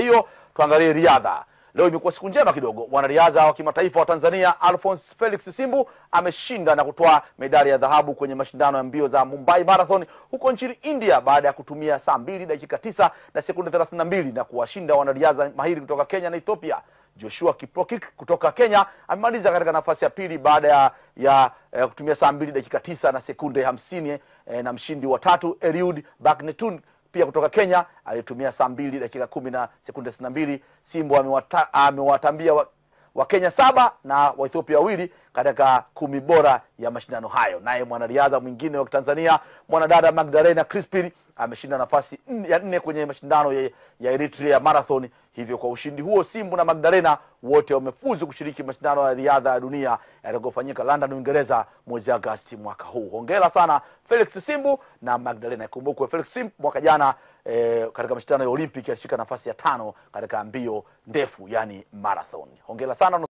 hiyo tuangalie riadha. Leo imekuwa siku njema kidogo. Mwanariadha wa kimataifa wa tanzania alphonse felix simbu ameshinda na kutoa medali ya dhahabu kwenye mashindano ya mbio za mumbai marathon huko nchini india baada ya kutumia saa mbili dakika tisa na sekunde thelathini na mbili na kuwashinda wanariadha mahiri kutoka kenya na ethiopia. Joshua kiprokik kutoka kenya amemaliza katika nafasi ya pili baada ya ya eh, kutumia saa mbili dakika tisa na sekunde hamsini eh, na mshindi wa tatu eliud bagnetun pia kutoka kenya alitumia saa mbili dakika kumi na sekunde sitini na mbili. Simbo amewata- amewatambia wa, wa kenya saba na waethiopia wawili katika kumi bora ya mashindano hayo. Naye mwanariadha mwingine wa tanzania mwanadada magdalena crispin ameshinda nafasi ya nne kwenye mashindano ya, ya eritrea marathon. Hivyo kwa ushindi huo simbu na magdalena wote wamefuzu kushiriki mashindano ya riadha ya dunia yatakayofanyika london uingereza mwezi agasti mwaka huu. Hongera sana felix simbu na magdalena. Ikumbukwe felix simbu mwaka jana e, katika mashindano ya olympic alishika nafasi ya tano katika mbio ndefu yani marathon. Hongera sana